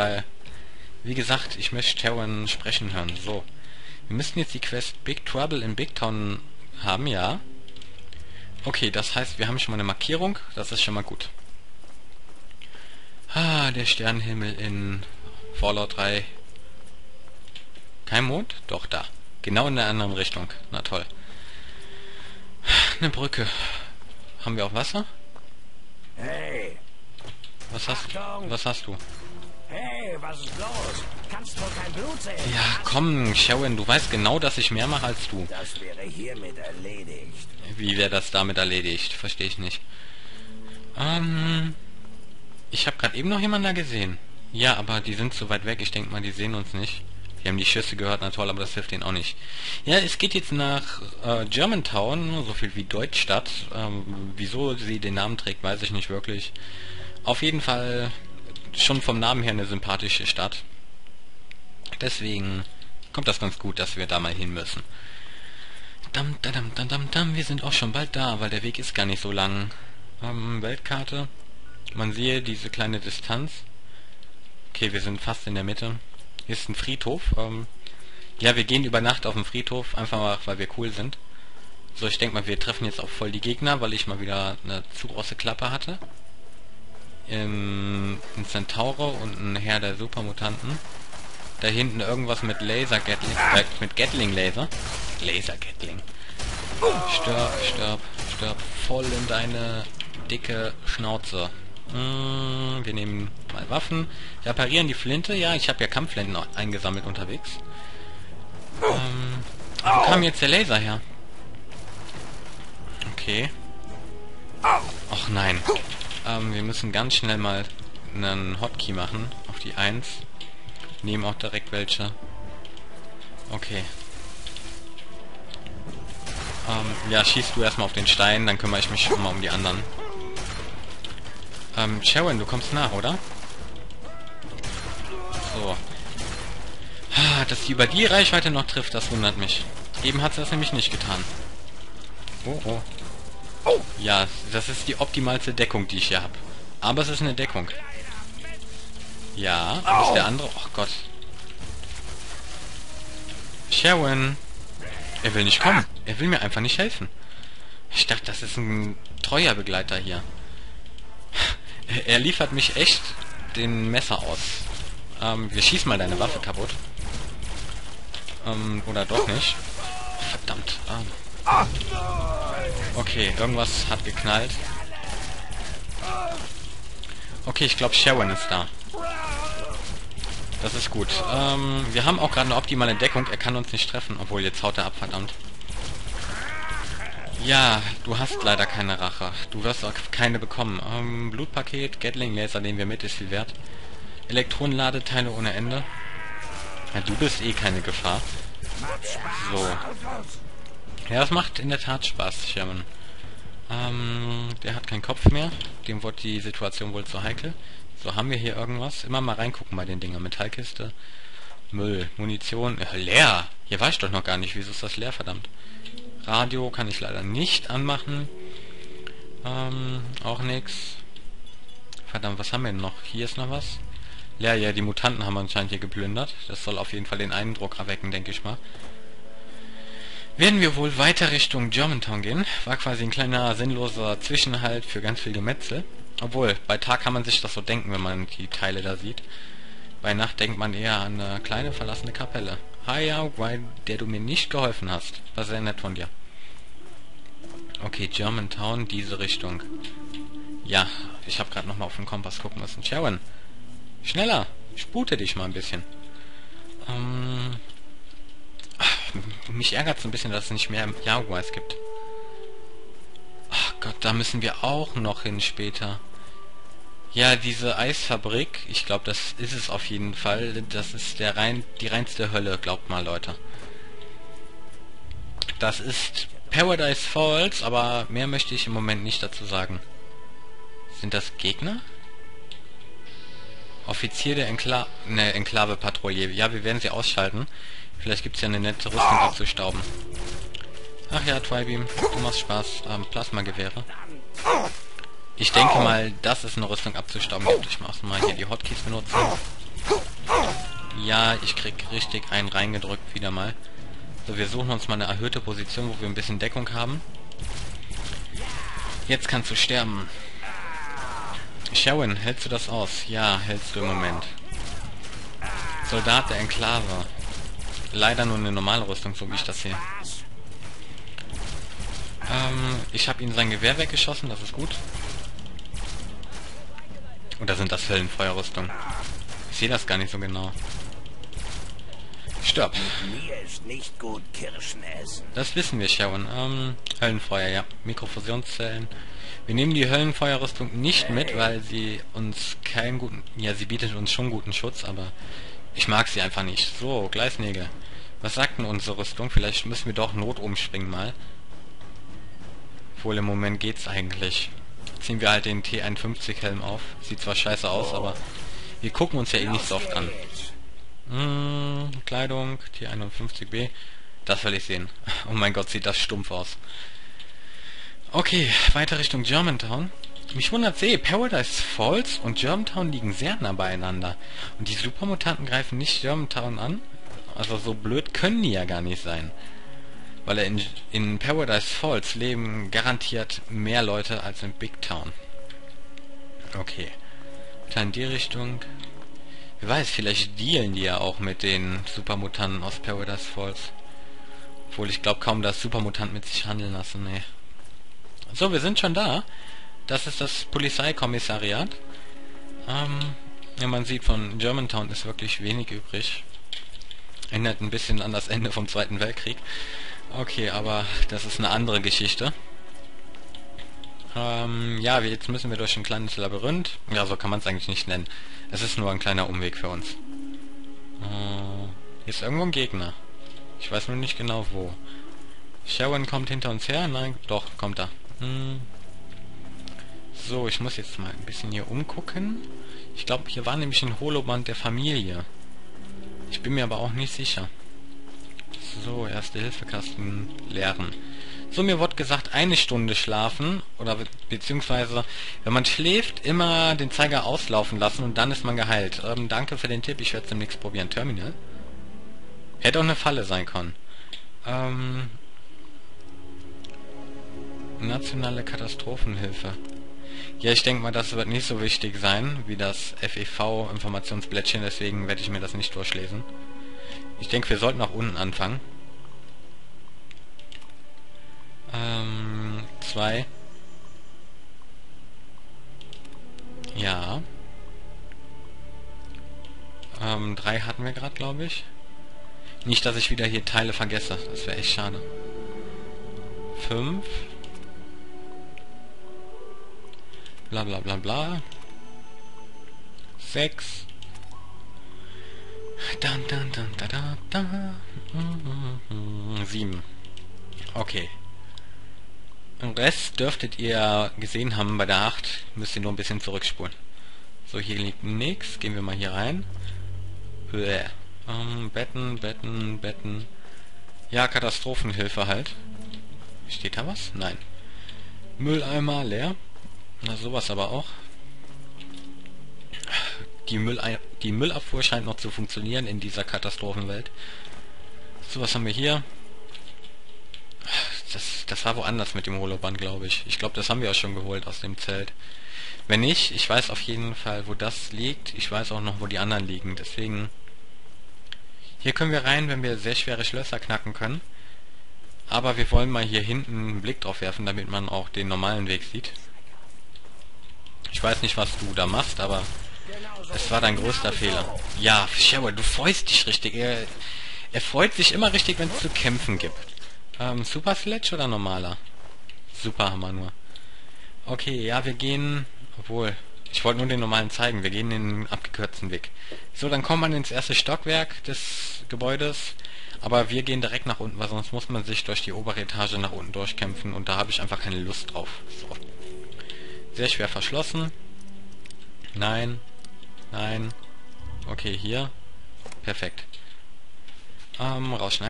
weil, wie gesagt, ich möchte Sharon sprechen hören. So. Wir müssen jetzt die Quest Big Trouble in Big Town haben, ja. Okay, das heißt, wir haben schon mal eine Markierung. Das ist schon mal gut. Ah, der Sternenhimmel in Fallout 3. Kein Mond? Doch, da. Genau in der anderen Richtung. Na toll. Eine Brücke. Haben wir auch Wasser? Hey, Was hast, was hast du? Hey, was ist los? Kannst wohl kein Blut sehen? Ja, komm, Sharon, du weißt genau, dass ich mehr mache als du. Das wäre hiermit erledigt. Wie wäre das damit erledigt? Verstehe ich nicht. Ähm, ich habe gerade eben noch jemanden da gesehen. Ja, aber die sind zu weit weg. Ich denke mal, die sehen uns nicht. Die haben die Schüsse gehört, na toll, aber das hilft denen auch nicht. Ja, es geht jetzt nach äh, Germantown, so viel wie Deutschstadt. Ähm, wieso sie den Namen trägt, weiß ich nicht wirklich. Auf jeden Fall schon vom Namen her eine sympathische Stadt. Deswegen kommt das ganz gut, dass wir da mal hin müssen. Dam, dam, dam, dam, dam, wir sind auch schon bald da, weil der Weg ist gar nicht so lang. Ähm, Weltkarte. Man sehe diese kleine Distanz. Okay, wir sind fast in der Mitte. Hier ist ein Friedhof. Ähm, ja, wir gehen über Nacht auf den Friedhof, einfach mal, weil wir cool sind. So, ich denke mal, wir treffen jetzt auch voll die Gegner, weil ich mal wieder eine zu große Klappe hatte. Ähm, ein Centauro und ein Herr der Supermutanten. Da hinten irgendwas mit Laser Gatling, äh, mit Gatling Laser. Laser Gatling. Stirb, stirb, stirb voll in deine dicke Schnauze. Mm, wir nehmen mal Waffen. Reparieren die Flinte. Ja, ich habe ja Kampfflinten eingesammelt unterwegs. Ähm, wo kam jetzt der Laser her? Okay. Ach nein. Ähm, wir müssen ganz schnell mal einen Hotkey machen auf die 1. Nehmen auch direkt welche. Okay. Ähm, ja, schießt du erstmal auf den Stein, dann kümmere ich mich schon mal um die anderen. Ähm, Sharon, du kommst nach, oder? So. Ah, Dass sie über die Reichweite noch trifft, das wundert mich. Eben hat sie das nämlich nicht getan. Oh, oh. Oh! Ja, das ist die optimalste Deckung, die ich hier habe. Aber es ist eine Deckung. Ja, wo ist der andere? Oh Gott. Sharon. Er will nicht kommen. Er will mir einfach nicht helfen. Ich dachte, das ist ein treuer Begleiter hier. Er liefert mich echt den Messer aus. Ähm, wir schießen mal deine Waffe kaputt. Ähm, oder doch nicht. Verdammt. Ähm. Okay, irgendwas hat geknallt. Okay, ich glaube Sharon ist da. Das ist gut. Ähm, wir haben auch gerade eine optimale Deckung. Er kann uns nicht treffen. Obwohl, jetzt haut er ab, verdammt. Ja, du hast leider keine Rache. Du wirst auch keine bekommen. Ähm, Blutpaket, Gatling Laser nehmen wir mit, ist viel wert. Elektronenladeteile ohne Ende. Ja, du bist eh keine Gefahr. So. Ja, das macht in der Tat Spaß, Sherman. Ähm, der hat keinen Kopf mehr. Dem wird die Situation wohl zu heikel. So, haben wir hier irgendwas? Immer mal reingucken bei den Dingern. Metallkiste, Müll, Munition. Äh, leer! Hier war ich doch noch gar nicht. Wieso ist das leer, verdammt? Radio kann ich leider nicht anmachen. Ähm, auch nix. Verdammt, was haben wir denn noch? Hier ist noch was. Ja, ja, die Mutanten haben anscheinend hier geplündert. Das soll auf jeden Fall den Eindruck erwecken, denke ich mal. Werden wir wohl weiter Richtung Germantown gehen. War quasi ein kleiner sinnloser Zwischenhalt für ganz viel Gemetzel. Obwohl, bei Tag kann man sich das so denken, wenn man die Teile da sieht. Bei Nacht denkt man eher an eine kleine verlassene Kapelle. Hi, weil der du mir nicht geholfen hast. War sehr nett von dir. Okay, Germantown, diese Richtung. Ja, ich habe gerade nochmal auf den Kompass gucken müssen. Sharon, schneller, spute dich mal ein bisschen. Ähm, mich ärgert es ein bisschen, dass es nicht mehr Jaguars gibt. Ach Gott, da müssen wir auch noch hin später. Ja, diese Eisfabrik, ich glaube, das ist es auf jeden Fall. Das ist der rein, die reinste Hölle, glaubt mal, Leute. Das ist Paradise Falls, aber mehr möchte ich im Moment nicht dazu sagen. Sind das Gegner? Offizier der Enkla ne, Enklave-Patrouille. Ja, wir werden sie ausschalten. Vielleicht gibt es ja eine nette Rüstung abzustauben. Ach ja, Twybeam, du machst Spaß. Ähm, Plasmagewehre. Ich denke mal, dass es eine Rüstung abzustauben gibt. Ich mach mal hier die Hotkeys benutzen. Ja, ich krieg richtig einen reingedrückt wieder mal. So, wir suchen uns mal eine erhöhte Position, wo wir ein bisschen Deckung haben. Jetzt kannst du sterben. Sharon, hältst du das aus? Ja, hältst du im Moment. Soldat der Enklave. Leider nur eine normale Rüstung, so wie ich das sehe. Ähm, ich habe ihn sein Gewehr weggeschossen, das ist gut. Oder sind das Höllenfeuerrüstung? Ich sehe das gar nicht so genau. Stopp. Mir ist nicht gut Kirschen essen. Das wissen wir, Sharon. Ähm, Höllenfeuer, ja. Mikrofusionszellen. Wir nehmen die Höllenfeuerrüstung nicht mit, weil sie uns keinen guten... Ja, sie bietet uns schon guten Schutz, aber ich mag sie einfach nicht. So, Gleisnägel. Was sagt denn unsere Rüstung? Vielleicht müssen wir doch Not umspringen mal. Obwohl im Moment geht's eigentlich. Ziehen wir halt den T51-Helm auf. Sieht zwar scheiße aus, aber wir gucken uns ja eh nicht so oft an. Hm, Kleidung, T51B. Das will ich sehen. Oh mein Gott, sieht das stumpf aus. Okay, weiter Richtung Germantown. Mich wundert sehr, Paradise Falls und Germantown liegen sehr nah beieinander. Und die Supermutanten greifen nicht Germantown an? Also so blöd können die ja gar nicht sein. Weil in, in Paradise Falls leben garantiert mehr Leute als in Big Town. Okay. Dann in die Richtung. Wer weiß, vielleicht dealen die ja auch mit den Supermutanten aus Paradise Falls. Obwohl ich glaube kaum, dass Supermutanten mit sich handeln lassen, nee. So, wir sind schon da. Das ist das Polizeikommissariat. Ähm, ja, man sieht, von Germantown ist wirklich wenig übrig. Erinnert ein bisschen an das Ende vom Zweiten Weltkrieg. Okay, aber das ist eine andere Geschichte. Ähm, ja, jetzt müssen wir durch ein kleines Labyrinth. Ja, so kann man es eigentlich nicht nennen. Es ist nur ein kleiner Umweg für uns. Äh, hier ist irgendwo ein Gegner. Ich weiß nur nicht genau wo. Sharon kommt hinter uns her. Nein, doch, kommt er. Hm. So, ich muss jetzt mal ein bisschen hier umgucken. Ich glaube, hier war nämlich ein Holoband der Familie. Ich bin mir aber auch nicht sicher. So, erste Hilfekasten leeren. So, mir wurde gesagt, eine Stunde schlafen. Oder be beziehungsweise, wenn man schläft, immer den Zeiger auslaufen lassen und dann ist man geheilt. Ähm, danke für den Tipp, ich werde es demnächst probieren. Terminal. Hätte auch eine Falle sein können. Ähm, Nationale Katastrophenhilfe. Ja, ich denke mal, das wird nicht so wichtig sein, wie das FEV-Informationsblättchen, deswegen werde ich mir das nicht durchlesen. Ich denke, wir sollten nach unten anfangen. Ähm, zwei. Ja. Ähm, drei hatten wir gerade, glaube ich. Nicht, dass ich wieder hier Teile vergesse. Das wäre echt schade. Fünf. Bla bla bla bla. 6. Dann, dann, dann, da, da, da. 7. Okay. Rest dürftet ihr gesehen haben bei der 8. Müsst ihr nur ein bisschen zurückspulen. So, hier liegt nichts. Gehen wir mal hier rein. Bäh. Ähm, Betten, Betten, Betten. Ja, Katastrophenhilfe halt. Steht da was? Nein. Mülleimer leer. Na, sowas aber auch. Die, Müllei die Müllabfuhr scheint noch zu funktionieren in dieser Katastrophenwelt. So, was haben wir hier? Das, das war woanders mit dem Holoband, glaube ich. Ich glaube, das haben wir auch schon geholt aus dem Zelt. Wenn nicht, ich weiß auf jeden Fall, wo das liegt. Ich weiß auch noch, wo die anderen liegen. Deswegen... Hier können wir rein, wenn wir sehr schwere Schlösser knacken können. Aber wir wollen mal hier hinten einen Blick drauf werfen, damit man auch den normalen Weg sieht. Ich weiß nicht, was du da machst, aber es war dein größter Fehler. Ja, Sherwood, du freust dich richtig. Er, er freut sich immer richtig, wenn es zu kämpfen gibt. Ähm, Super Sledge oder normaler? Super Hammer nur. Okay, ja, wir gehen... Obwohl, ich wollte nur den normalen zeigen. Wir gehen den abgekürzten Weg. So, dann kommt man ins erste Stockwerk des Gebäudes. Aber wir gehen direkt nach unten, weil sonst muss man sich durch die obere Etage nach unten durchkämpfen. Und da habe ich einfach keine Lust drauf. So. Sehr schwer verschlossen. Nein. Nein. Okay, hier. Perfekt. Ähm, rausschneiden.